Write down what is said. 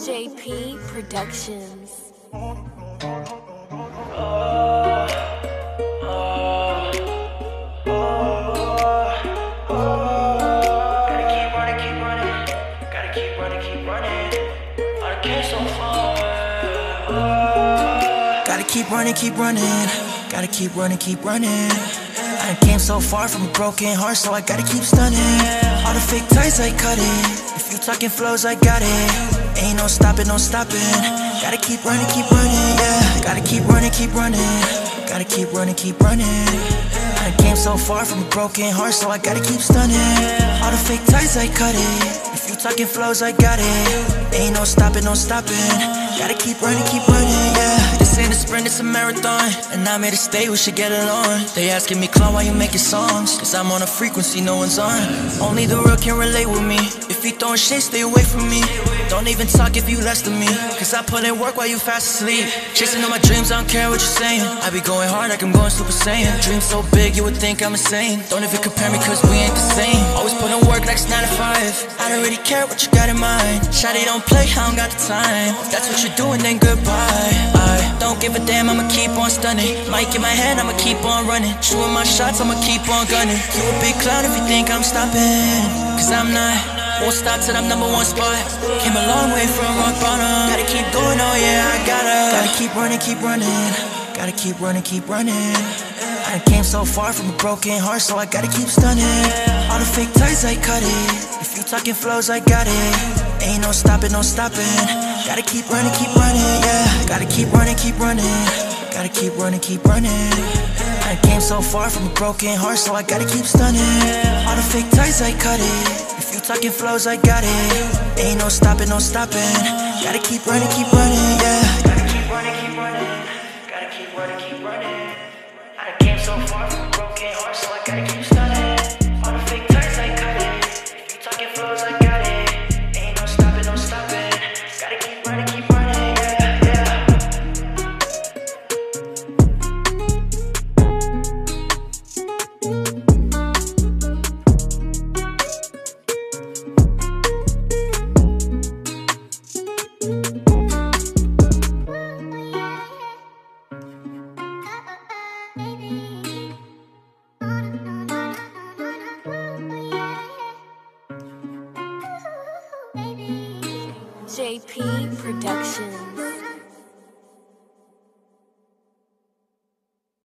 JP Productions. Gotta keep running, keep running. Gotta keep running, keep running. I came so far. Gotta keep running, keep running. Gotta keep running, keep running. I came so far from a broken heart, so I gotta keep stunning. All the fake ties, I cut it. If you talking flows, I got it. Ain't no stopping, no stopping. Gotta keep running, keep running, yeah. Gotta keep running, keep running. Gotta keep running, keep running. I came so far from a broken heart, so I gotta keep stunning. All the fake ties, I cut it. If you talking flows, I got it. Ain't no stopping, no stopping. Gotta keep running, keep running, yeah. This ain't a sprint, it's a marathon. And I'm here to stay, we should get along. They asking me, Clown, why you making songs? Cause I'm on a frequency no one's on. Only the real can relate with me. If you throwing shit, stay away from me. Don't even talk if you less than me. Cause I put in work while you fast asleep. Chasing all my dreams, I don't care what you're saying. I be going hard like I'm going Super Saiyan. Dreams so big, you would think I'm insane. Don't even compare me cause we ain't the same. Always put in work like it's 9 to 5. I don't really care what you got in mind. Shawty don't play, I don't got the time. That's what you're doing, then goodbye. I don't give a damn, I'ma keep on stunning. Mic in my hand, I'ma keep on running. Shooting my shots, I'ma keep on gunning. You a big clown if you think I'm stopping. Cause I'm not. Won't stop till I'm number one spot. Came a long way from rock bottom. Gotta keep going, oh yeah, I gotta. Gotta keep running, keep running. Gotta keep running, keep running. I came so far from a broken heart, so I gotta keep stunning. All the fake ties, I cut it. If you talking flows, I got it. Ain't no stopping, no stopping. Gotta keep running, keep running, yeah. Gotta keep running, keep running. Gotta keep running, keep running. I came so far from a broken heart, so I gotta keep stunning. All the fake ties, I cut it. If you talking flows, I got it. Ain't no stopping, no stopping. Gotta keep running, keep running, yeah. Gotta keep running, keep running. I JP Productions.